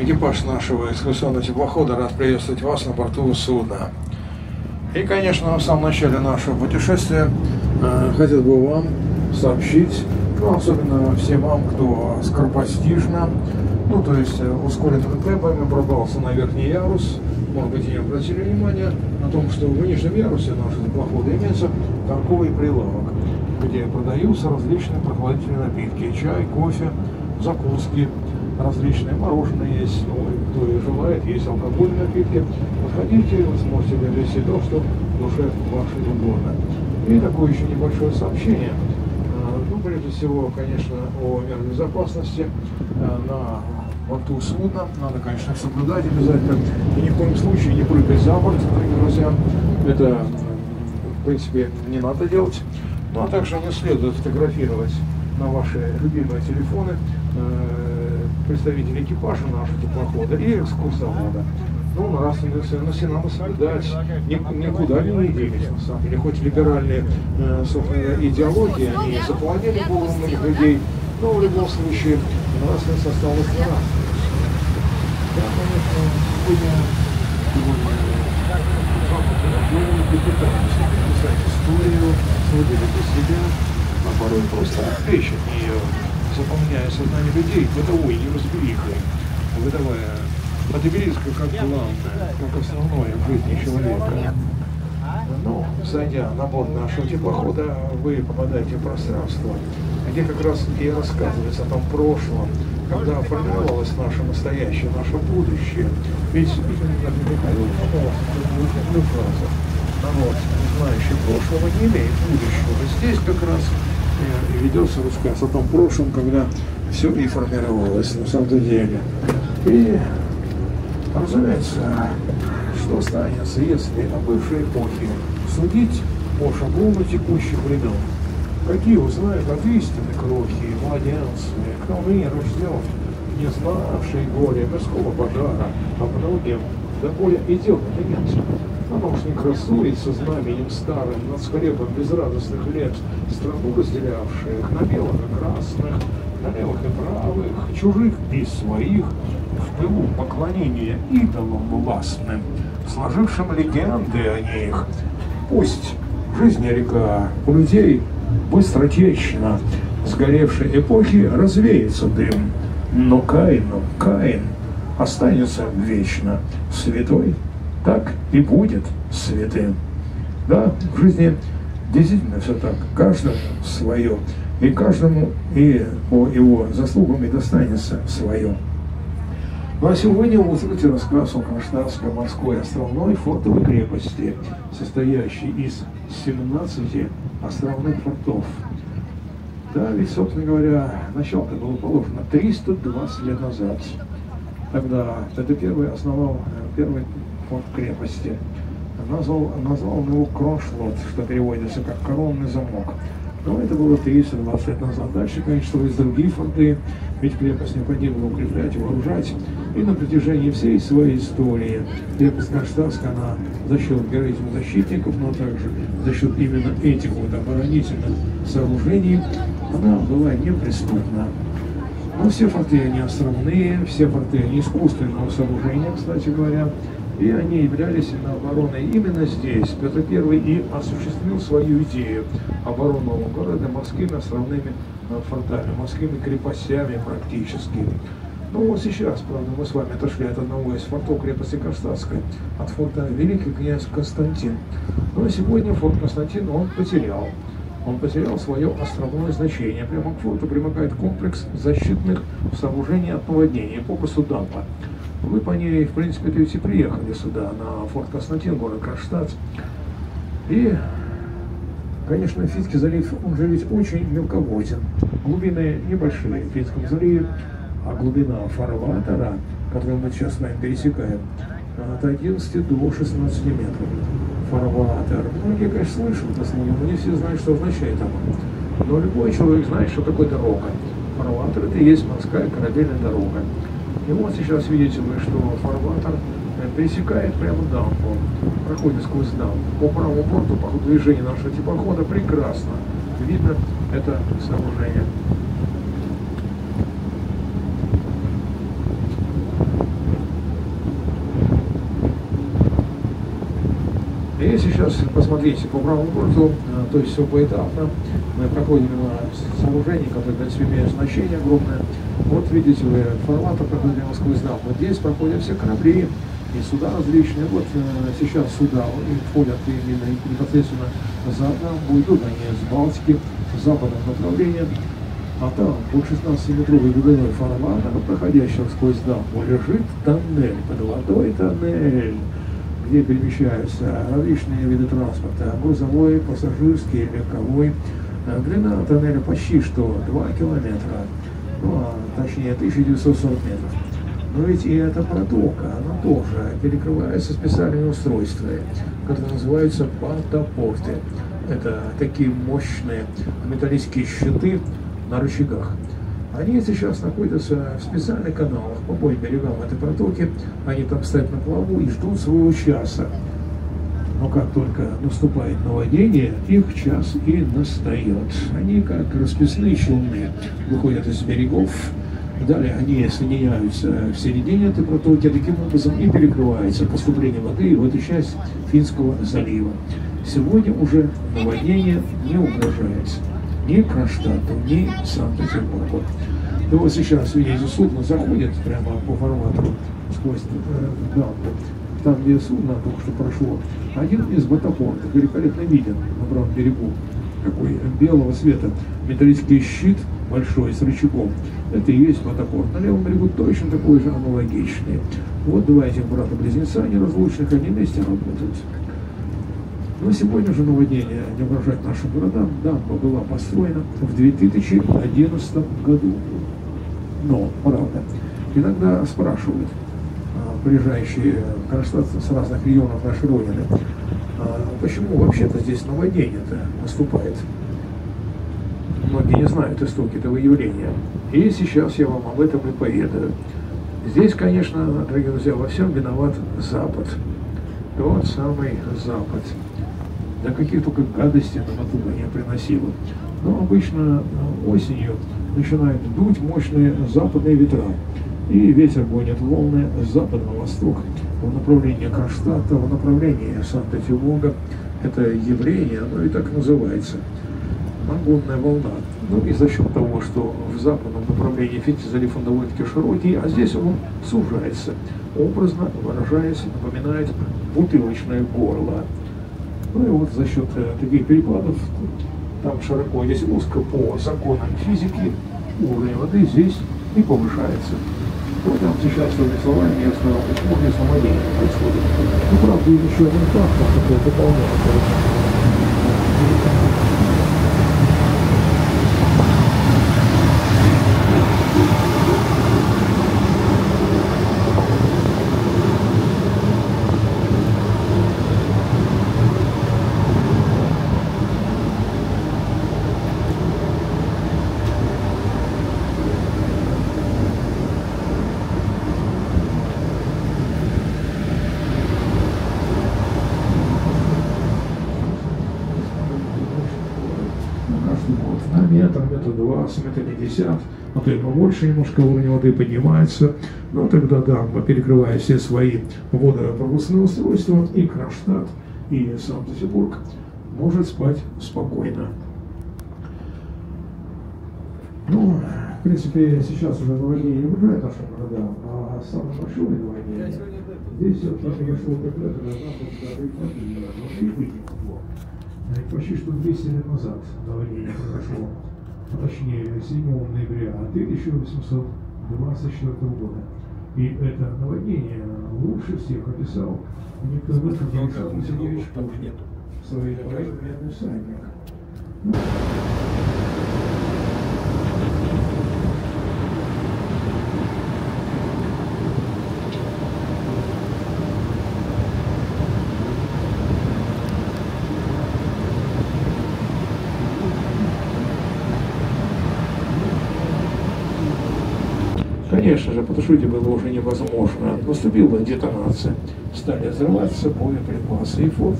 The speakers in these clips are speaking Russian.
Экипаж нашего экскурсионного теплохода рад приветствовать вас на борту судна. И, конечно, в самом начале нашего путешествия э, хотел бы вам сообщить, ну, особенно всем вам, кто скоропостижно, ну, то есть э, ускоренными темпами пробрался на верхний ярус, может быть, не обратили внимания на том, что в нижнем ярусе нашего теплохода имеется торговый прилавок, где продаются различные прохладительные напитки, чай, кофе, закуски, различные мороженое есть, ну, кто и желает, есть алкогольные напитки. Подходите, вы сможете приобрести то, что душе вашей угодно. И такое еще небольшое сообщение. А, ну, прежде всего, конечно, о мерах безопасности а, на борту судна. Надо, конечно, соблюдать обязательно. И ни в коем случае не прыгать за борт, друзья. Это, в принципе, не надо делать. Ну, а также не следует фотографировать на ваши любимые телефоны представители экипажа нашего теплохода и экскурсовода. Ну, нравственности надо соблюдать, никуда не делись, на самом деле. Хоть либеральные э, идеологии, они заполонили голову многих людей, но в любом случае нравственность осталась нравственностью. Я, конечно, сегодня, мы попытаемся написать историю, сводили для себя, а порой просто от нее, заполняя сознание людей бытовой неразберихой, выдавая материалистика как главное, как основное в жизни человека. Ну, зайдя на борт нашего теплохода, вы попадаете в пространство, где как раз и рассказывается о том прошлом, когда формировалось наше настоящее, наше будущее. Ведь Михайлович ну, фраза народ, не знающий прошлого, не имеет будущего. Здесь как раз ведется рассказ о том прошлом, когда все и формировалось на самом деле. И, разумеется, что останется, если о бывшей эпохе судить по шаблону текущих времен? Какие узнают от истины крохи, младенцы, кто ныне рожден, не знавший горе мирского пожара, а многим да более идет наконец. Помощник красуется знаменем старым над скрепом безрадостных лет, страну разделявших на белых и красных, на левых и правых, чужих и своих, в пылу поклонения идолам властным, сложившим легенды о них. Пусть жизнь река у людей быстротечно, сгоревшей эпохи развеется дым, но Каину, Каин останется вечно святой так и будет святым. Да, в жизни действительно все так. Каждому свое. И каждому и по его заслугам и достанется свое. Ну а сегодня вы услышите рассказ о Кронштадтской морской островной фортовой крепости, состоящей из 17 островных фортов. Да, ведь, собственно говоря, начало-то было положено 320 лет назад. Тогда это первый основал, э, первый форт крепости. Назвал, назвал он его Кроншлот, что переводится как коронный замок. Но это было 30-20 лет назад. Дальше, конечно, строились другие форты, ведь крепость необходимо укреплять и вооружать. И на протяжении всей своей истории крепость Кронштадтская, она за счет героизма защитников, но также за счет именно этих вот оборонительных сооружений, она была неприступна. Но все форты, они островные, все форты, они искусственного сооружения, кстати говоря и они являлись обороной именно здесь. Петр I и осуществил свою идею оборонного города морскими островными э, фортами, морскими крепостями практически. Ну вот сейчас, правда, мы с вами отошли от одного из фортов крепости Кронштадтской, от форта Великий князь Константин. Но сегодня форт Константин он потерял. Он потерял свое островное значение. Прямо к форту примыкает комплекс защитных сооружений от наводнения, попросту дампа. Вы по ней, в принципе, ведь и приехали сюда, на форт Константин, город Кронштадт. И, конечно, Финский залив, он же ведь очень мелководен. Глубины небольшие в Финском заливе, а глубина фарватера, которую мы сейчас с вами пересекаем, от 11 до 16 метров. Фарватер. Многие, конечно, слышат это слово, но не все знают, что означает оно. Но любой человек знает, что такое дорога. Фарватер – это и есть морская корабельная дорога. И вот сейчас видите вы, что фарватер э, пересекает прямо дамбу, проходит сквозь дамбу. По правому борту, по ходу движения нашего теплохода прекрасно видно это сооружение. И сейчас посмотрите по правому борту, то есть все поэтапно. Мы проходим мимо сооружений, которые, в принципе, имеют значение огромное. Вот видите вы, фарватер проходим сквозь дам. Вот здесь проходят все корабли и суда различные. Вот сейчас суда входят именно непосредственно за дам, идут они с Балтики, с западным направлением. А там по 16-метровой глубиной фарватера, проходящего сквозь дамбу, лежит тоннель, под водой тоннель где перемещаются различные виды транспорта, грузовой, пассажирский, легковой. Э, длина тоннеля почти что 2 километра, ну, а точнее 1940 метров. Но ведь и эта протока, она тоже перекрывается специальными устройствами, которые называются патопорты. Это такие мощные металлические щиты на рычагах. Они сейчас находятся в специальных каналах по обоим берегам этой протоки. Они там стоят на плаву и ждут своего часа. Но как только наступает наводнение, их час и настает. Они, как расписные челны, выходят из берегов, Далее они соединяются в середине этой протоки, таким образом и перекрывается поступление воды в эту часть Финского залива. Сегодня уже наводнение не угрожается ни Кронштадту, ни Санкт-Петербургу. И вот сейчас, видите, судно заходит прямо по формату сквозь э. Там, где судно только что прошло, один из ботопортов великолепно виден на правом берегу. Такой белого цвета металлический щит большой с рычагом. Это и есть ботопорт. На левом берегу точно такой же аналогичный. Вот два этих брата-близнеца неразлучных, они вместе работают. Но сегодня же наводнение не угрожает нашим городам. Дамба была построена в 2011 году. Но, правда, иногда спрашивают а, приезжающие гражданцы с разных регионов нашей Родины, а, почему вообще-то здесь наводнение-то наступает. Многие не знают истоки этого явления. И сейчас я вам об этом и поведаю. Здесь, конечно, дорогие друзья, во всем виноват Запад. Тот самый Запад да каких только гадостей нам оттуда не приносило. Но обычно э, осенью начинают дуть мощные западные ветра, и ветер гонит волны с запада на восток в направлении Кронштадта, в направлении Санкт-Петербурга. Это явление, оно и так называется. Мангонная волна. Ну и за счет того, что в западном направлении Финский залив он довольно-таки широкий, а здесь он сужается. Образно выражаясь, напоминает бутылочное горло. Ну и вот за счет э, таких перепадов, там широко, здесь узко по законам физики, уровень воды здесь и повышается. Вот там сейчас своими словами я сказал, почему здесь самодеяние происходит. Ну, правда, еще один фактор, который дополняет. То и побольше немножко уровень воды поднимается. Но тогда дамба, перекрывая все свои водопропускные устройства, и Кронштадт, и Санкт-Петербург может спать спокойно. Ну, в принципе, сейчас уже наводнение не угрожает нашим городам, а самое большое наводнение, здесь все-таки, конечно, вот это должна быть открыть почти что 200 лет назад наводнение произошло, точнее 7 ноября 1824 года. И это наводнение лучше всех описал никто в этом не Пушкин в своей поэме «Медный всадник». Конечно же, потушить было уже невозможно. Наступила детонация. Стали взрываться боеприпасы. И форт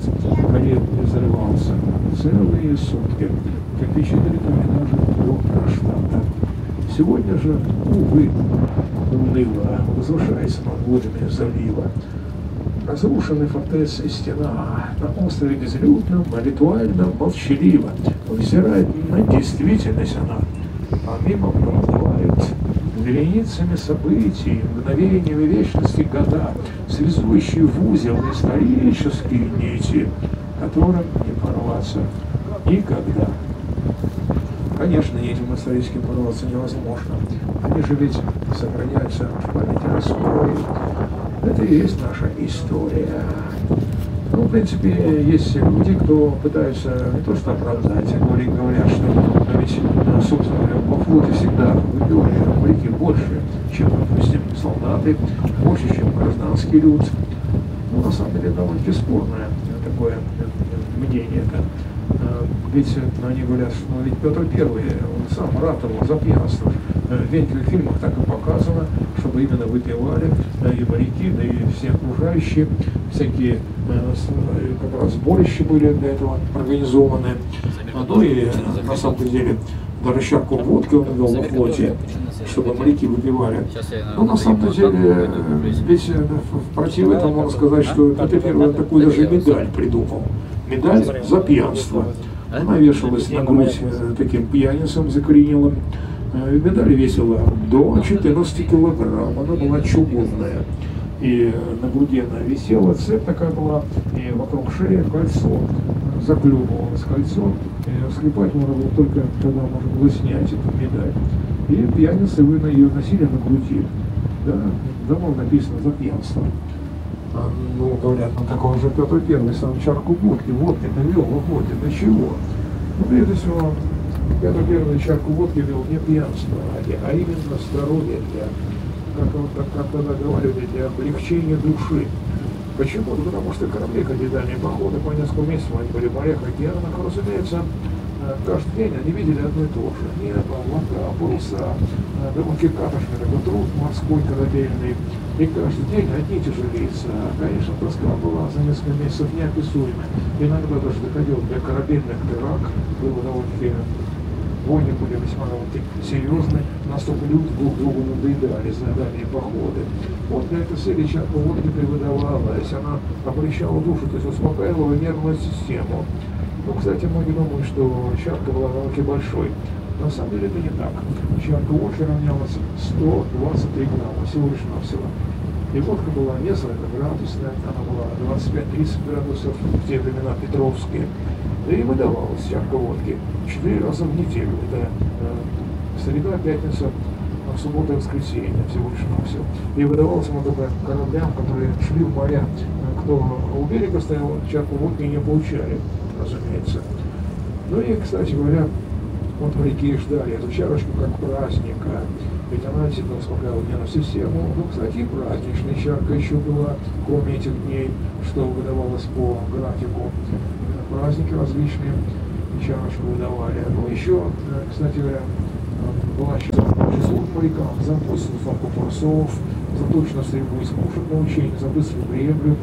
один взрывался целые сутки. Кирпичи долетали даже до. Сегодня же, увы, уныло возвышается над водами залива. Разрушены фортецы и стена, на острове безлюдном, ритуальном, молчаливо, взирает на действительность она, а мимо вереницами событий, мгновениями вечности года, связующие в узел исторические нити, которым не порваться никогда. Конечно, этим историческим порваться невозможно. Они же ведь сохраняются в памяти раскрой. Это и есть наша история. Ну, в принципе, есть люди, кто пытаются не то что оправдать, а говорят, говорят что ведь, собственно говоря, во флоте всегда выпивали моряки больше, чем, допустим, солдаты, больше, чем гражданский люд. Ну, на самом деле, довольно бесспорное такое мнение. Это ведь ну, они говорят, что ну, ведь Петр Первый, он сам ратовал за пьянство. Э, в некоторых фильмах так и показано, чтобы именно выпивали э, и моряки, да и все окружающие, всякие э, как раз сборища были для этого организованы. Ну и на самом деле даже чарку водки он вел на флоте, чтобы моряки выпивали. Но на самом деле, ведь против этого можно сказать, что Петр Первый такую даже медаль придумал. Медаль за пьянство. Она вешалась на грудь таким пьяницам закоренелым. Э, медаль весила до 14 килограмм, она была чугунная. И на груди она висела, цепь такая была, и вокруг шеи кольцо. Заклюбывалось кольцо, и скрипать можно было только, когда можно было снять эту медаль. И пьяницы вы на ее носили на груди. Да, давно написано за пьянство. А, ну, говорят, ну так он же Петр Первый сам чарку водки, водки навел в охоте, для чего? Ну, прежде всего, Петр Первый чарку водки вел не пьянство а именно здоровье для, как, как, как тогда говорили, для облегчения души. Почему? Ну, потому что корабли ходили дальние походы, по несколько месяцев они были в морях, океанах, разумеется, э, каждый день они видели одно и то же. Небо, вода, паруса, довольно-таки каторжный такой труд морской, корабельный. И каждый день одни и. Конечно, тоска была за несколько месяцев неописуемая. Иногда даже доходил для корабельных драк. Было довольно-таки войны были весьма довольно серьезные, настолько люди друг другу надоедали за дальние походы. Вот для этой цели чарка водки выдавалась, она облегчала душу, то есть успокаивала нервную систему. Ну, кстати, многие думают, что чарка была довольно большой. На самом деле это не так. Чарка водки равнялась 123 грамма всего лишь навсего. И водка была не 40 градусная, она была 25-30 градусов в те времена Петровские. Да и выдавалась чарка водки четыре раза в неделю. Это э, среда, пятница, в субботу и воскресенье всего лишь на все. И выдавалась она только кораблям, которые шли в моря. Кто у берега стоял, чарку водки не получали, разумеется. Ну и, кстати говоря, вот моряки ждали эту чарочку как праздника. Ведь она действительно успокаивала нервную систему. Ну, кстати, и праздничная чарка еще была, кроме этих дней, что выдавалось по графику. Праздники различные, чарочку выдавали. Ну, еще, кстати говоря, была число морякам за точную фарку парусов, за точно стрельбу из пушек на учение, за быструю греблю.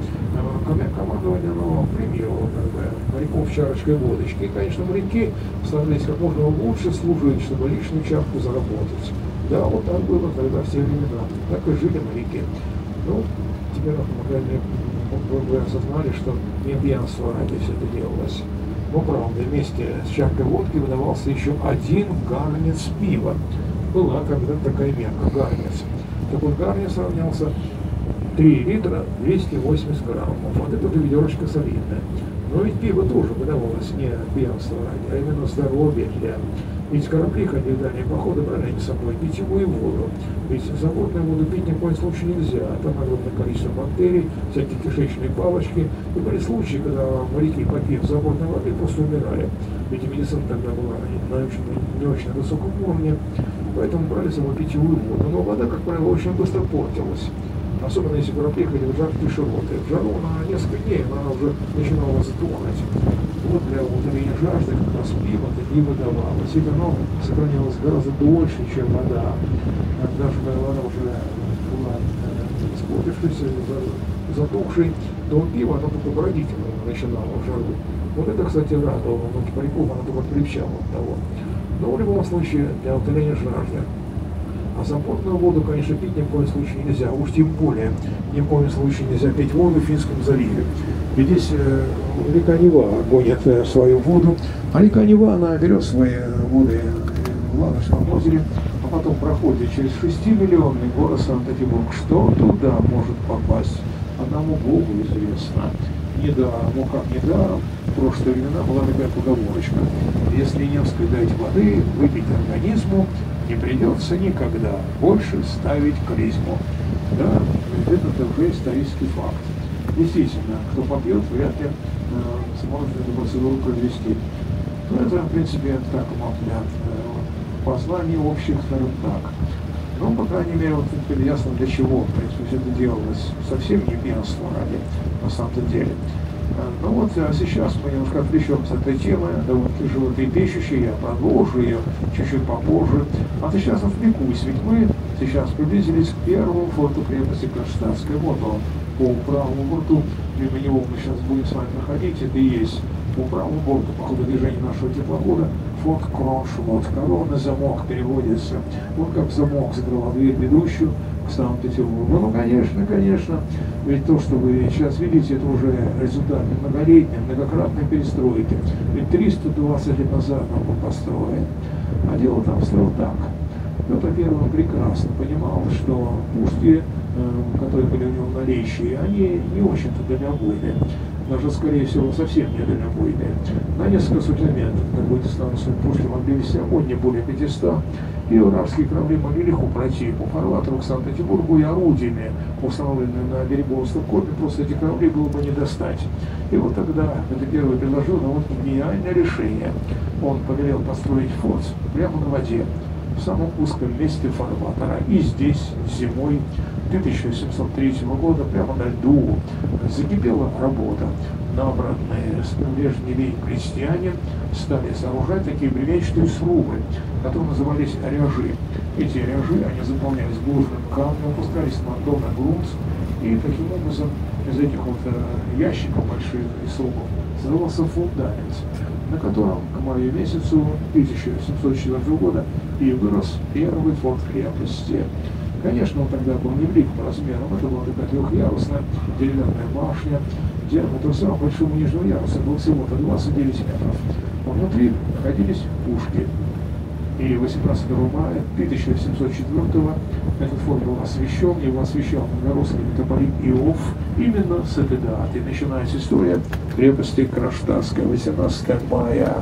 Командование оно премировало как бы, моряков чарочкой водочки. И, конечно, моряки старались как можно лучше служить, чтобы лишнюю чарку заработать. Да, вот так было тогда все времена. Так и жили моряки. Ну, теперь, по вы осознали, что не пьянство ради все это делалось. Но, правда, вместе с чаркой водки выдавался еще один гарнец пива. Была когда-то такая мерка, гарнец. Такой гарнец равнялся 3 литра 280 граммов. Вот это ведерочка солидная. Но ведь пиво тоже выдавалось не пьянство ради, а именно здоровье для ведь корабли ходили дальние походы, брали они с собой питьевую воду. Ведь забортную воду пить ни в коем случае нельзя. Там огромное количество бактерий, всякие кишечные палочки. И были случаи, когда моряки, попив забортной воды, просто умирали. Ведь медицина тогда была на очень, не очень высоком уровне. Поэтому брали с собой питьевую воду. Но вода, как правило, очень быстро портилась. Особенно если корабли ходили в жаркие широты. В жару на несколько дней она уже начинала затонать вот для утоления жажды как раз пиво не выдавалось. И вино сохранялось гораздо дольше, чем вода. Даже когда вода уже была испортившейся, затухшей, то пиво оно только бродить начинало в жару. Вот это, кстати, радовало многих париков, оно только прилипчало от того. Но в любом случае, для утоления жажды. А запорную воду, конечно, пить ни в коем случае нельзя. Уж тем более ни в коем случае нельзя пить воду в Финском заливе. Ведь здесь э, река Нева гонит э, свою воду, а река Нева, она берет свои воды в Ладожском озере, а потом проходит через 6-миллионный город Санкт-Петербург. Что туда может попасть? Одному Богу известно. Недаром, ну как недаром, в прошлые времена была такая поговорочка. Если Невской дать воды, выпить организму, не придется никогда больше ставить клизму. Да, это уже исторический факт. Действительно, кто попьет, вряд ли э, сможет эту процедуру провести. Но ну, это, в принципе, так, для э, познания общих, скажем так. Ну, по крайней мере, вот теперь ясно для чего, в принципе, все это делалось совсем не пьянство ради, на самом-то деле. А, ну вот а сейчас мы немножко отвлечемся от этой темы, довольно-таки животрепещущей, я продолжу ее чуть-чуть попозже. А сейчас отвлекусь, ведь мы сейчас приблизились к первому форту крепости Кронштадтской. Вот он, по правому борту, мимо него мы сейчас будем с вами проходить, это и есть по правому борту по ходу движения нашего теплохода форт Кроншмот. Коронный замок переводится. Вот как замок закрывал дверь ведущую к Санкт-Петербургу. Ну, конечно, конечно, ведь то, что вы сейчас видите, это уже результат многолетней, многократной перестройки. Ведь 320 лет назад он был построен. А дело там стало так. Петр Первый прекрасно понимал, что пушки, э, которые были у него в наличии, они не очень-то дальнобойные даже, скорее всего, совсем не дальнобойные. На несколько сотен метров такой дистанцию пушки могли вести огонь не более 500, и уральские корабли могли легко пройти по фарватеру к Санкт-Петербургу и орудиями, установленными на берегу Стокгольме, просто эти корабли было бы не достать. И вот тогда это первый предложил вот гениальное решение. Он повелел построить форт прямо на воде, в самом узком месте фарватера. И здесь зимой 1703 года прямо на льду закипела работа. Набранные с прибрежных крестьяне стали сооружать такие бревенчатые срубы, которые назывались ряжи. Эти ряжи, они заполнялись бурным камнем, опускались на дом на грунт, и таким образом из этих вот э, ящиков больших и срубов создавался фундамент, на котором к маю месяцу 1704 года и вырос первый форт крепости. Конечно, он тогда был невелик по размерам, это была такая трехъярусная деревянная башня, диаметр самого большого нижнего яруса был всего-то 29 метров. А внутри находились пушки. И 18 мая 1704 этот форт был освящен, его освящал многорусский митрополит Иов. Именно с этой даты начинается история крепости Кронштадтская, 18 мая.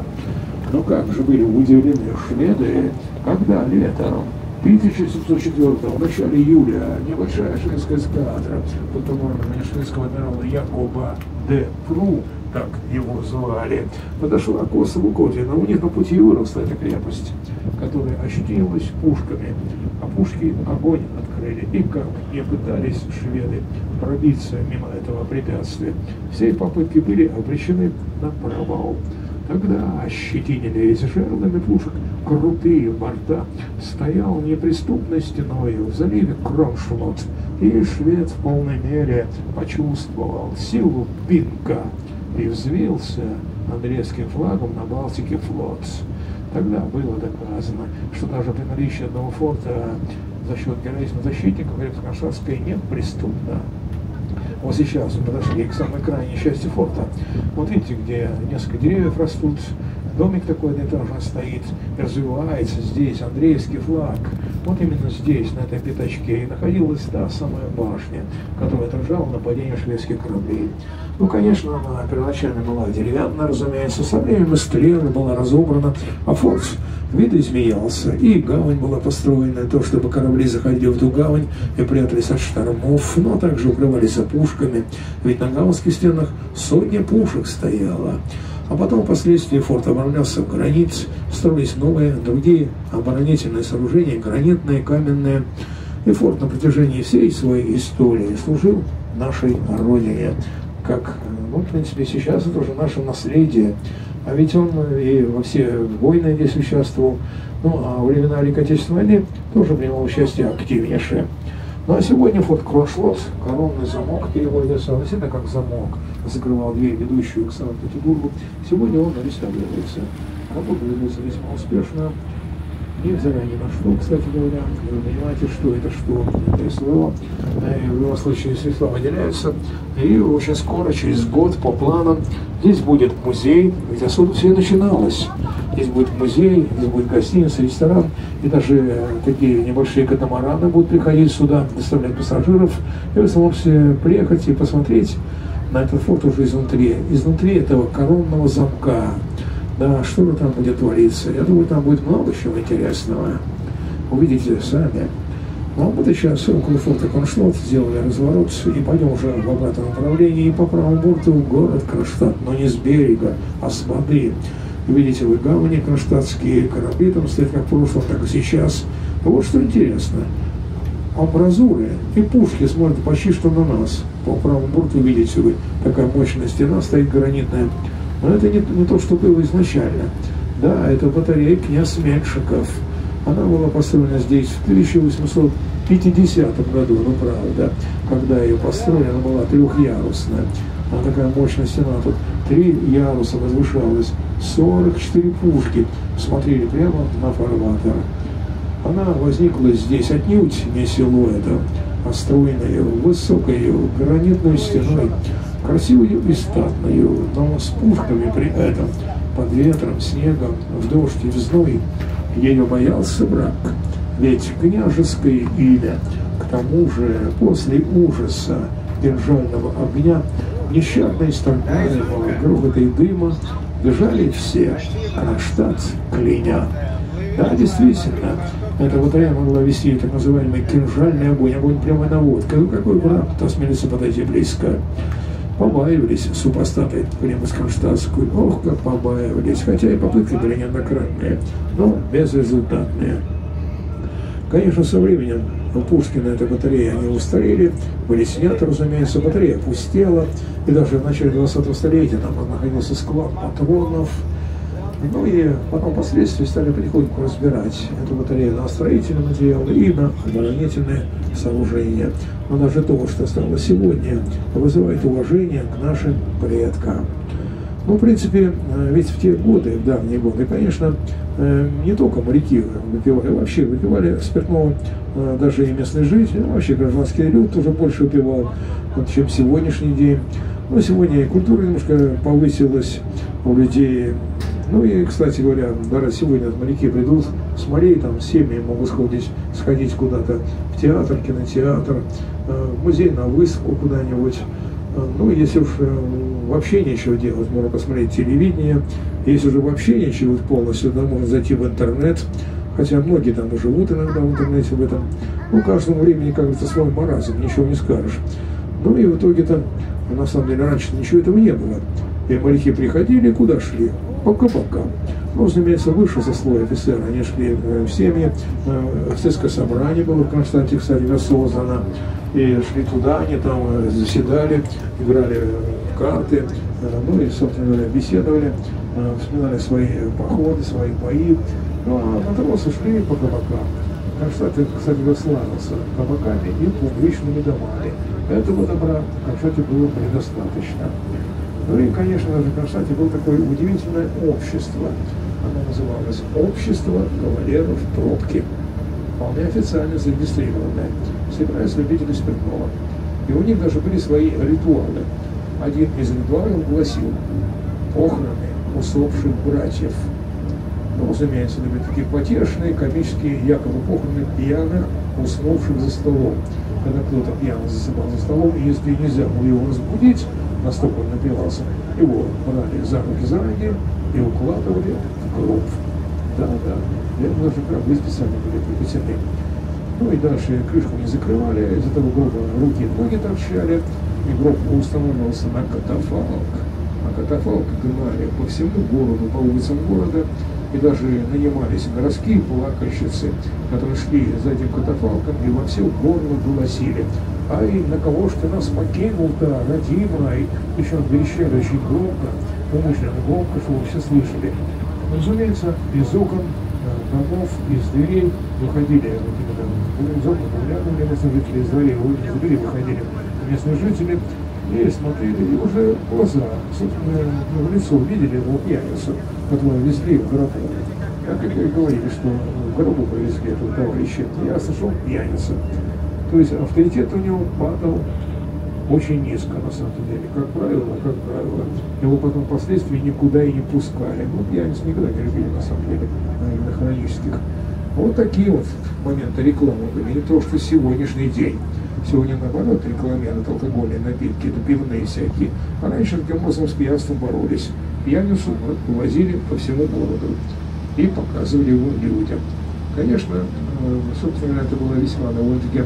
Ну как же были удивлены шведы, когда летом 1704 в начале июля небольшая шведская эскадра под командованием шведского адмирала Якоба де Пру, так его звали, подошла к острову Котина. У них на пути выросла эта крепость, которая ощетинилась пушками, а пушки огонь открыли. И как не пытались шведы пробиться мимо этого препятствия, все попытки были обречены на провал. Тогда ощетинились жерлами пушек крутые борта, стоял неприступной стеной в заливе Кроншмот, и швед в полной мере почувствовал силу пинка и взвился андрейским флагом на Балтике флот. Тогда было доказано, что даже при наличии одного форта за счет героизма защитников Кронштадтская нет преступна. Вот сейчас мы подошли к самой крайней части форта. Вот видите, где несколько деревьев растут, домик такой одноэтажный стоит, развивается здесь Андреевский флаг. Вот именно здесь, на этой пятачке, и находилась та самая башня, которая отражала нападение шведских кораблей. Ну, конечно, она первоначально была деревянная, разумеется, со временем истлела, была разобрана, а форт видоизменялся, и гавань была построена, то, чтобы корабли заходили в ту гавань и прятались от штормов, но также укрывались опушками, ведь на гаванских стенах сотни пушек стояло. А потом впоследствии форт оборонялся в границ, строились новые, другие оборонительные сооружения, гранитные, каменные. И форт на протяжении всей своей истории служил нашей Родине. Как, ну, в принципе, сейчас это уже наше наследие. А ведь он и во все войны здесь участвовал. Ну, а во времена Великой Отечественной войны тоже принимал участие активнейшее. Ну а сегодня форт Кроншлот, коронный замок переводится, действительно как замок, закрывал дверь, ведущую к Санкт-Петербургу. Сегодня он реставрируется. Работа ведется весьма успешно. Невзирая ни на что, кстати говоря, вы понимаете, что это что, это СВО, и в любом случае средства выделяются, и очень скоро, через год, по планам, здесь будет музей, ведь отсюда все начиналось. Здесь будет музей, здесь будет гостиница, ресторан, и даже такие небольшие катамараны будут приходить сюда, доставлять пассажиров, и вы сможете приехать и посмотреть на этот форт уже изнутри, изнутри этого коронного замка, да, что же там будет твориться? Я думаю, там будет много чего интересного. Увидите сами. Ну, а мы сейчас около форта Кронштадт сделали разворот и пойдем уже в обратном направлении и по правому борту город Кронштадт, но не с берега, а с воды. Видите вы гавани кронштадтские, корабли там стоят как в прошлом, так и сейчас. вот что интересно, амбразуры и пушки смотрят почти что на нас. По правому борту видите вы, такая мощная стена стоит гранитная. Но это не, не то, что было изначально. Да, это батарея князь Меншиков. Она была построена здесь в 1850 году, ну правда, когда ее построили, она была трехярусная. Она такая мощная стена, тут три яруса возвышалась, 44 пушки смотрели прямо на фарватер. Она возникла здесь отнюдь не силуэтом, а стройной, высокой гранитной стеной, красивую и статную, но с пушками при этом, под ветром, снегом, в дождь и в зной. Ее боялся брак, ведь княжеское имя, к тому же после ужаса кинжального огня, нещадной стальной грохота и дыма, бежали все, Кронштадт кляня. Да, действительно, эта батарея могла вести так называемый кинжальный огонь, огонь прямой наводкой. Ну, какой враг-то осмелится подойти близко? Побаивались супостаты Римско-Штатскую. Ох, как побаивались, хотя и попытки были неоднократные, но безрезультатные. Конечно, со временем у Пушкина этой батареи они устарели, были сняты, разумеется, батарея пустела, и даже в начале 20-го столетия там находился склад патронов, ну и потом впоследствии стали потихоньку разбирать эту батарею на строительные материалы и на оборонительные сооружения. Но даже то, что стало сегодня, вызывает уважение к нашим предкам. Ну, в принципе, э, ведь в те годы, в давние годы, конечно, э, не только моряки выпивали, вообще выпивали спиртного, э, даже и местные жители, вообще гражданский люд уже больше выпивал, чем сегодняшний день. Но сегодня культура немножко повысилась у людей, ну и, кстати говоря, даже сегодня моряки придут с морей, там семьи могут сходить, сходить куда-то в театр, кинотеатр, э, в музей на выставку куда-нибудь. Э, ну, если уж э, вообще нечего делать, можно посмотреть телевидение. Если уже вообще нечего полностью, то можно зайти в интернет. Хотя многие там и живут иногда в интернете в этом. Ну, каждому времени, как говорится, свой маразм, ничего не скажешь. Ну и в итоге-то, на самом деле, раньше ничего этого не было. И моряки приходили, куда шли? Пока-пока. Ну, разумеется, выше сословия офицера, они шли э, в семьи, э, офицерское собрание было в Константине, кстати, создано, и шли туда, они там э, заседали, играли в карты, ну и, собственно говоря, беседовали, вспоминали свои походы, свои бои, ну, а матросы шли по кабакам. Константин, кстати, славился кабаками и публичными домами. Этого добра в Константине было предостаточно. Ну и, конечно же, в Кронштадте было такое удивительное общество. Оно называлось «Общество кавалеров пробки». Вполне официально зарегистрированное. Собираются любители спиртного. И у них даже были свои ритуалы. Один из ритуалов гласил «Похороны усопших братьев». Ну, разумеется, были такие потешные, комические, якобы похороны пьяных, уснувших за столом. Когда кто-то пьяно засыпал за столом, и если нельзя было его разбудить, настолько он напивался, его брали за руки за ноги и укладывали в гроб. Да, да, этого даже гробы специально были припасены. Ну и дальше крышку не закрывали, из этого гроба руки и ноги торчали, и гроб устанавливался на катафалк. А катафалк гнали по всему городу, по улицам города, и даже нанимались городские плакальщицы, которые шли за этим катафалком и во все горло голосили Ай, на кого ж ты нас покинул-то, родимый? Еще верещали очень громко, умышленно громко, чтобы все слышали. Разумеется, из окон э, домов, из дверей выходили из окон выглядывали местные жители, из дверей, из дверей выходили местные жители и смотрели, и уже глаза, собственно, в лицо видели этого пьяницу, которого везли в городок. как и говорили, что в гробу повезли этого товарища, я слышал пьяница. То есть авторитет у него падал очень низко на самом деле. Как правило, как правило. Его потом впоследствии никуда и не пускали. Ну, пьяниц никогда не любили на самом деле, именно хронических. Вот такие вот моменты рекламы были. Не то, что сегодняшний день. Сегодня, наоборот, рекламируют алкогольные напитки, это пивные всякие. А раньше образом с пьянством боролись. Пьяницу увозили по всему городу и показывали его людям. Конечно, собственно, это было весьма довольно-таки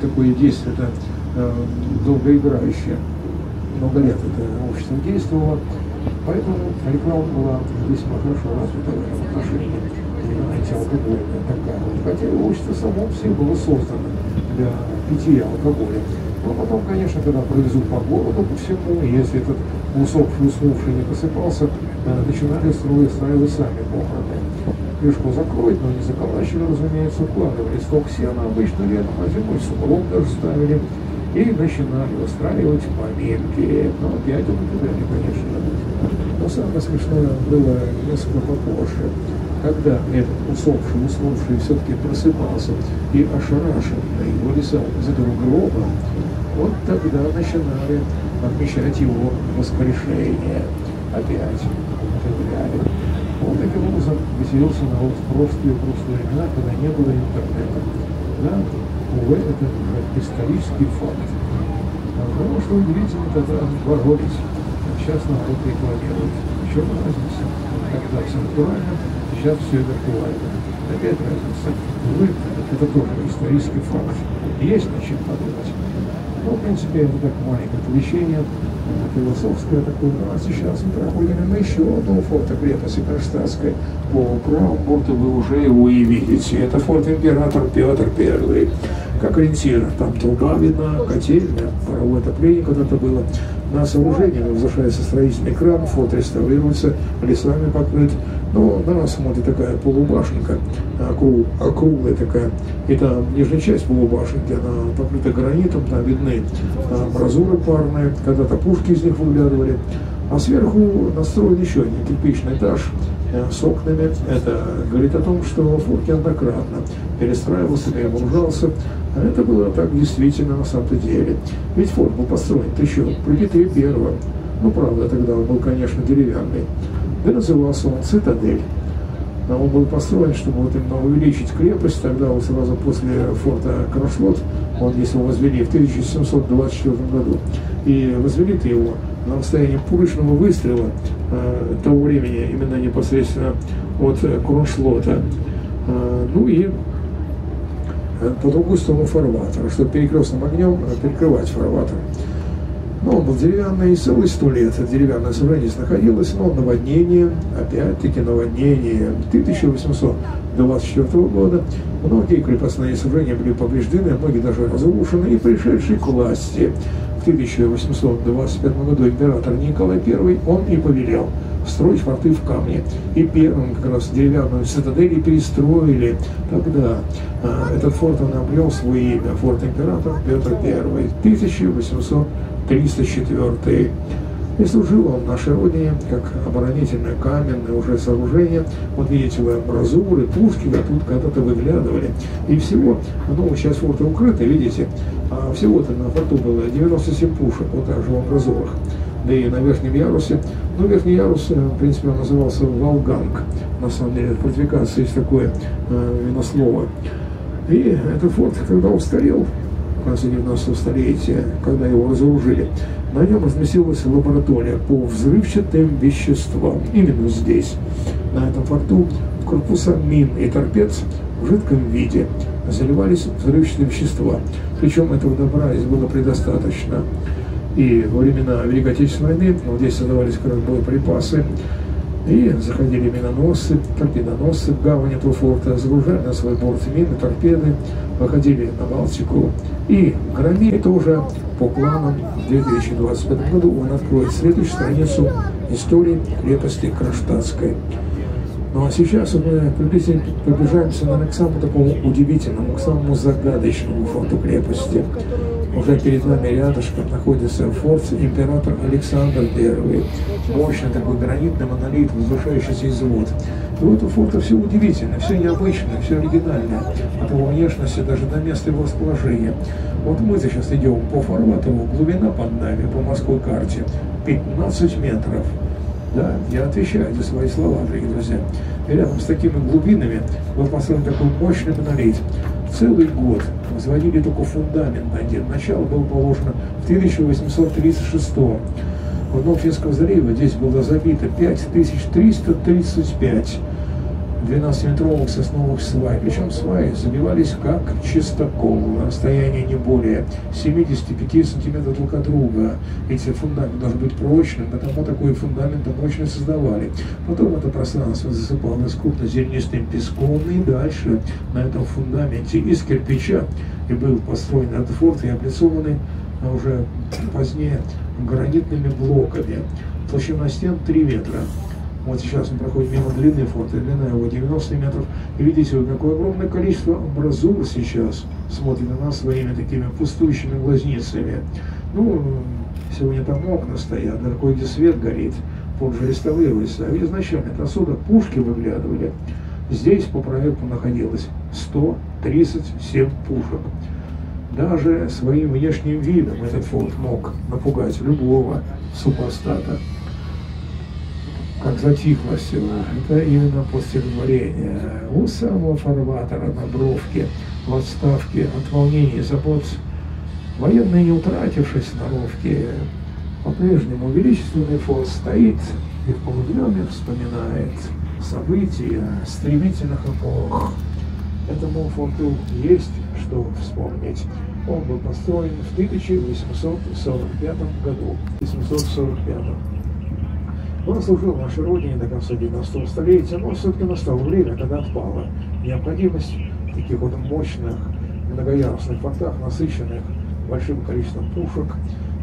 такое действие, это долгоиграющее. Много лет это общество действовало, поэтому реклама была весьма хорошо развита в этом отношении. Антиалкогольная такая. Хотя общество само все было создано для питья алкоголя. Но потом, конечно, когда провезут по городу, по всему, если этот усопший, уснувший не просыпался, начинали строить, устраивать сами похороны. Крышку закроют, но не заколачивали, разумеется, укладывали сток сена обычно летом, а зимой сугроб даже ставили. И начинали устраивать поминки. Но опять умудряли, конечно. Но самое смешное было несколько попозже когда этот усопший, уснувший все-таки просыпался и ошарашенный вылезал из этого гроба, вот тогда начинали отмечать его воскрешение опять. Оживляли. Вот таким образом веселился народ в прошлые, прошлые времена, когда не было интернета. Да, увы, это исторический факт. Потому что удивительно тогда боролись. Сейчас народ рекламирует. В чем разница? Тогда все натурально, сейчас все виртуально. Опять разница. Увы, это тоже исторический факт. Есть над чем подумать. Ну, в принципе, это так маленькое отвлечение философское такое. Ну, а сейчас мы проходим на еще одну фото крепости Кронштадтской. По правому борту вы уже его и видите. Это форт император Петр I. Как ориентир, там труба видна, котельня, паровое отопление когда-то было. На сооружении возвышается строительный кран, форт реставрируется, лесами покрыт. Но на нас смотрит такая полубашенка, округ, округлая такая. И там нижняя часть полубашенки, она покрыта гранитом, там видны амбразуры парные, когда-то пушки из них выглядывали. А сверху настроен еще один кирпичный этаж э, с окнами. Это говорит о том, что форт неоднократно перестраивался, перевооружался. А это было так действительно на самом-то деле. Ведь форт был построен еще при Петре Первом. Ну, правда, тогда он был, конечно, деревянный. И назывался он «Цитадель». Но он был построен, чтобы вот именно увеличить крепость. Тогда вот сразу после форта Кроншлот, он, если его возвели в 1724 году, и возвели его на расстоянии пулечного выстрела э, того времени, именно непосредственно от Кроншлота. Э, ну и э, по другую сторону фарватера, чтобы перекрестным огнем э, перекрывать фарватер. Но он был деревянный, целый сто лет деревянное сооружение находилось, но наводнение, опять-таки наводнение 1824 года. Многие крепостные сооружения были повреждены, многие даже разрушены, и пришедший к власти в 1825 году император Николай I, он и повелел строить форты в камне. И первым как раз деревянную цитадель перестроили. Тогда а, этот форт он обрел свое имя, форт император Петр I, 1800 304 и служил он нашей родине как оборонительное каменное уже сооружение. Вот видите, вы амбразуры, пушки тут когда-то выглядывали. И всего, ну, сейчас форты укрыты, видите, а всего-то на форту было 97 пушек, вот так же в амбразурах. Да и на верхнем ярусе, ну, верхний ярус, э, в принципе, он назывался Волганг. На самом деле, фортификация есть такое э, винослово. И этот форт, когда устарел, конце 19 столетия, когда его разоружили, на нем разместилась лаборатория по взрывчатым веществам. Именно здесь, на этом форту, корпуса мин и торпед в жидком виде заливались взрывчатые вещества. Причем этого добра здесь было предостаточно. И во времена Великой Отечественной войны вот здесь создавались как раз боеприпасы, и заходили миноносцы, торпедоносцы в этого форта, загружали на свой борт мины, торпеды, выходили на Балтику и громили. Это уже по планам в 2025 году он откроет следующую страницу истории крепости Кронштадтской. Ну а сейчас мы приближаемся наверное, к самому такому удивительному, к самому загадочному форту крепости. Уже перед нами рядышком находится форт император Александр I. Мощный такой гранитный монолит, возвышающийся из вод. И у этого форта все удивительно, все необычное, все оригинальное. От его внешности даже до места его расположения. Вот мы сейчас идем по фарватеру, глубина под нами по морской карте 15 метров. Да, я отвечаю за свои слова, дорогие друзья. И рядом с такими глубинами был построен такой мощный монолит. Целый год возводили только фундамент один. Начало было положено в 1836 В одном Финском заливе здесь было забито 5335 12-метровых сосновых свай. Причем сваи забивались как чистокол на расстоянии не более 75 сантиметров друг от друга. Эти фундаменты должны быть прочным, потому такой фундамент прочно создавали. Потом это пространство засыпалось крупнозернистым песком, и дальше на этом фундаменте из кирпича и был построен этот форт и облицованный а уже позднее гранитными блоками. Толщина стен 3 метра. Вот сейчас мы проходим мимо длины форта, длина его 90 метров. И видите, вот какое огромное количество амбразур сейчас смотрит на нас своими такими пустующими глазницами. Ну, сегодня там окна стоят, такой, где свет горит. Форт же реставрируется. А изначально отсюда пушки выглядывали. Здесь по проекту находилось 137 пушек. Даже своим внешним видом этот форт мог напугать любого супостата как затихло все, это именно после стихотворения. У самого фарватера на бровке, в отставке от волнений и забот, военные не утратившись сноровки, по-прежнему величественный форт стоит и в полудреме вспоминает события стремительных эпох. Этому форту есть что вспомнить. Он был построен в 1845 году. 1845 он служил нашей Родине до конца 19 столетия, но все-таки настало время, когда отпала необходимость таких вот мощных многоярусных фортах, насыщенных большим количеством пушек.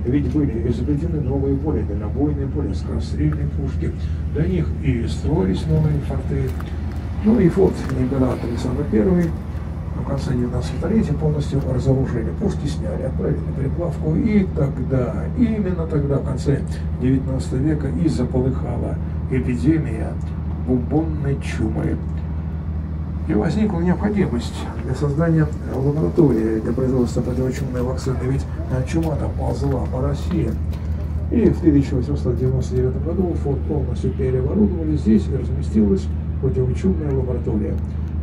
Ведь были изобретены новые более дальнобойные, более скорострельные пушки. Для них и строились новые форты. Ну и форт император Александр I в конце 19 столетия полностью разоружили. Пушки сняли, отправили на. И тогда, именно тогда, в конце 19 века, и заполыхала эпидемия бубонной чумы. И возникла необходимость для создания лаборатории для производства противочумной вакцины. Ведь чума там ползла по России. И в 1899 году форт полностью переоборудовали. Здесь разместилась противочумная лаборатория.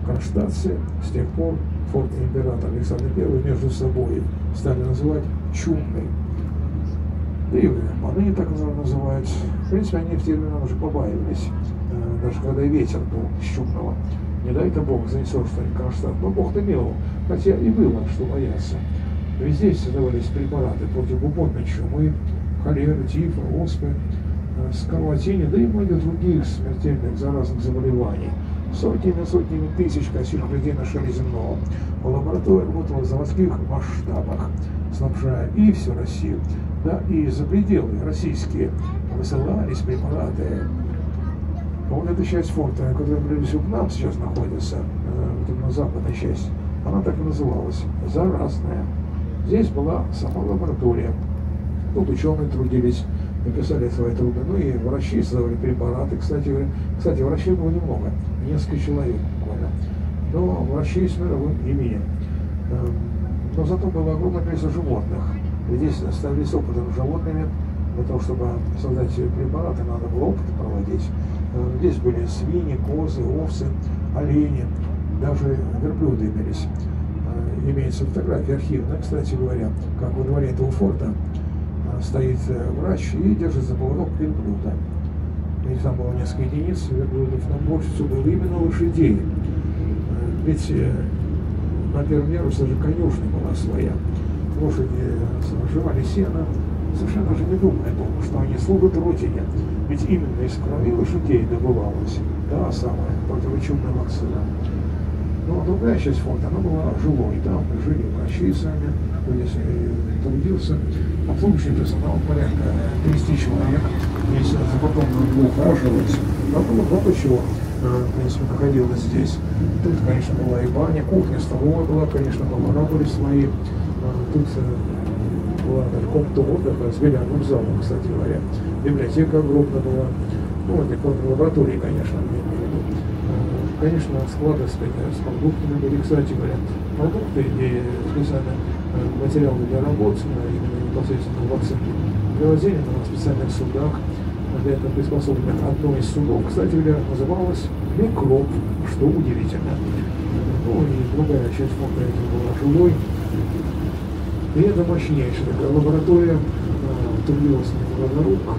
Кронштадте с тех пор форт император Александр I между собой стали называть чумной. Да и поныне так называют. В принципе, они в терминах уже побаивались, э, даже когда ветер был с чумного. Не дай-то Бог занесет что-нибудь Кронштадт, но Бог-то миловал, хотя и было, что бояться. Ведь здесь создавались препараты против бубонной чумы, холеры, тифа, оспы, э, скарлатини, да и многих других смертельных заразных заболеваний – сотнями, сотнями тысяч красивых людей на шаре земного. Лаборатория работала в заводских масштабах, снабжая и всю Россию, да, и за пределы российские высылались препараты. Вот эта часть форта, которая всего к нам сейчас находится, э, вот на западной части, она так и называлась, заразная. Здесь была сама лаборатория. Тут ученые трудились, написали свои труды. Ну и врачи создавали препараты. Кстати, кстати, врачей было немного, несколько человек буквально. Но врачей с мировым именем. Эм, но зато было огромное количество животных. Здесь ставились опыты над животными. Для того, чтобы создать препараты, надо было опыты проводить. Эм, здесь были свиньи, козы, овцы, олени, даже верблюды имелись. Э, имеется фотография архивная, кстати говоря, как во дворе этого форта стоит э, врач и держит за поводок верблюда. И там было несколько единиц верблюдов, но больше было именно лошадей. Э, ведь э, на первом ярусе даже конюшня была своя. Лошади жевали сено, совершенно даже не думая о том, что они служат родине. Ведь именно из крови лошадей добывалась та самая противочумная вакцина. Но другая часть фонда, она была жилой, там жили врачи сами, трудился, обслуживающий персонал порядка 30 человек, если за потом ухаживать, было много чего. в принципе, находилась здесь. Тут, конечно, была и баня, кухня, столовая была, конечно, лаборатории свои. Тут была комната отдыха с бильярдным залом, кстати говоря. Библиотека огромная была. Ну, и лаборатории, конечно, Конечно, склады с, с продуктами были, кстати говоря, продукты и специально материалы для работы, именно непосредственно в оценке, привозили на специальных судах, для этого приспособленных. Одно из судов, кстати говоря, называлось микроб, что удивительно. Ну и другая часть фонда это была жилой. И это мощнейшая такая лаборатория, трудилась на рук,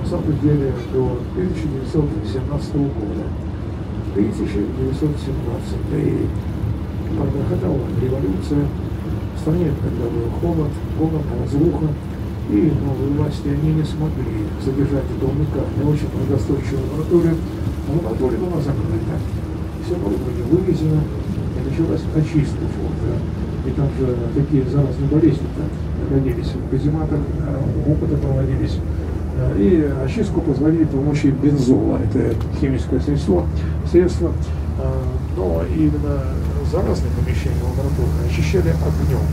на самом деле до 1917 года. 1917 и проходила революция, в стране когда был холод, голод, разруха, и новые власти они не смогли содержать эту уникальную, очень многостойчивую лабораторию. Лаборатория была закрыта, все оборудование вывезено, и началась очистка фонда. И там же такие заразные болезни находились в казематах, опыты проводились. И очистку позволили при помощи бензола, это химическое средство, средства, но именно заразные помещения лабораторные очищали огнем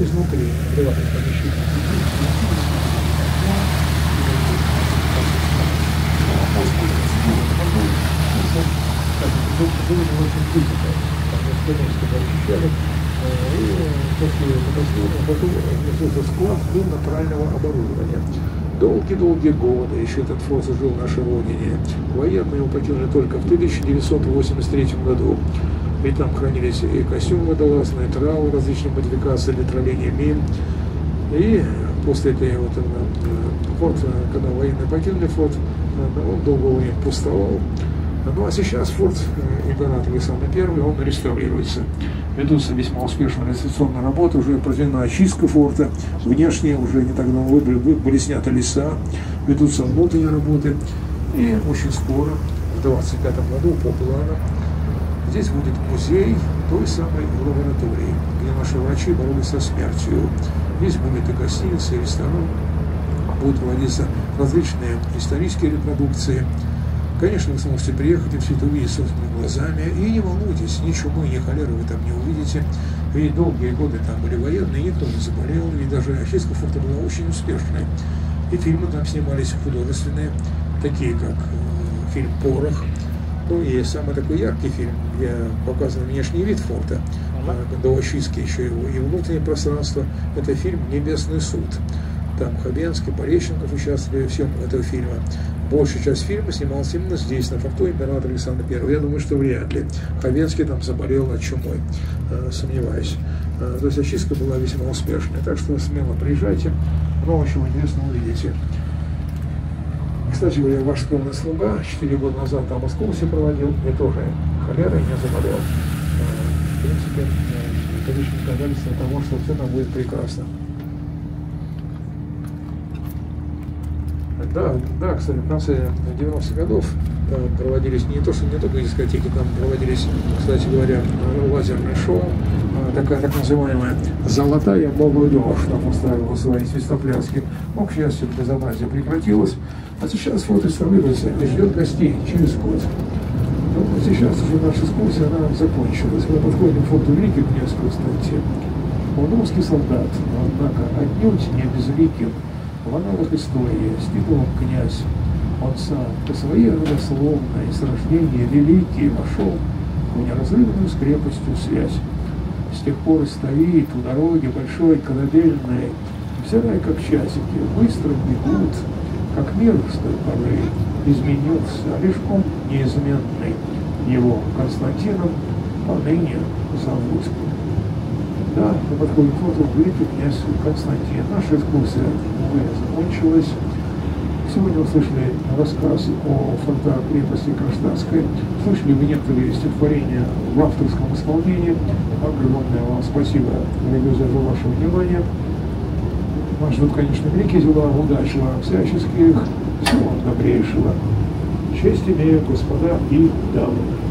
изнутри приватных помещений. Было очень очищали, и после катастрофы склад был натурального оборудования. Долгие-долгие годы еще этот форт жил в нашей родине. Военные его покинули только в 1983 году. И там хранились и костюмы водолазные, травы различные модификации для тролления мин. И после этой вот э, форт, когда военные покинули форт, э, он долго время пустовал. Ну а сейчас форт э, император самый первый, он реставрируется ведутся весьма успешные реставрационные работы, уже проведена очистка форта, внешне уже не так давно были, сняты леса, ведутся внутренние работы, и очень скоро, в 25 году, по планам, здесь будет музей той самой лаборатории, где наши врачи боролись со смертью. Здесь будет и гостиница, и ресторан, будут проводиться различные исторические репродукции, Конечно, вы сможете приехать и все это увидеть собственными глазами. И не волнуйтесь, ни чумы, ни холеры вы там не увидите. Ведь долгие годы там были военные, никто не заболел. И даже очистка форта была очень успешной. И фильмы там снимались художественные, такие как э, фильм «Порох». Ну и самый такой яркий фильм, где показан внешний вид форта, э, до очистки еще его, и внутреннее пространство, это фильм «Небесный суд». Там Хабенский, Пореченков участвовали в всем этого фильма большая часть фильма снималась именно здесь, на форту императора Александра I. Я думаю, что вряд ли. Хабенский там заболел от чумой, э, сомневаюсь. Э, то есть очистка была весьма успешной. Так что смело приезжайте, много чего интересного увидите. Кстати говоря, ваш скромный слуга 4 года назад там экскурсии проводил, и тоже холерой не заболел. Э, в принципе, это лишь доказательство того, что все там будет прекрасно. Да, да, кстати, в конце 90-х годов там проводились не то, что не только дискотеки, там проводились, кстати говоря, лазерное шоу, такая так называемая «Золотая молодежь», там устраивала свои свистопляски. Ну, к счастью, безобразие прекратилось, а сейчас вот и ждет гостей через год. Ну, вот сейчас уже наша экскурсия, она закончилась. Мы подходим к фото великих князь кстати. Он русский солдат, однако, отнюдь не безликим в аналог истории с титулом князь. Он сам по своей родословной с рождения великий вошел в неразрывную с крепостью связь. С тех пор стоит у дороги большой корабельной, взирая как часики, быстро бегут, как мир с той поры изменился, лишь он неизменный. Его Константином поныне зовут. Да, мы подходим к фото великий князь Константин. Наша экскурсия, увы, закончилась. Сегодня услышали рассказ о фортах крепости слышали вы некоторые стихотворения в авторском исполнении. Огромное вам спасибо, дорогие за ваше внимание. Ждут, конечно, великие дела, удачи вам всяческих, всего добрейшего. Честь имею, господа и дамы.